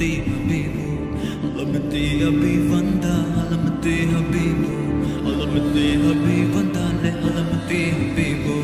لمتي حبيبو لمتي حبيب انت لمتي حبيبو لمتي حبيب انت لمتي حبيبو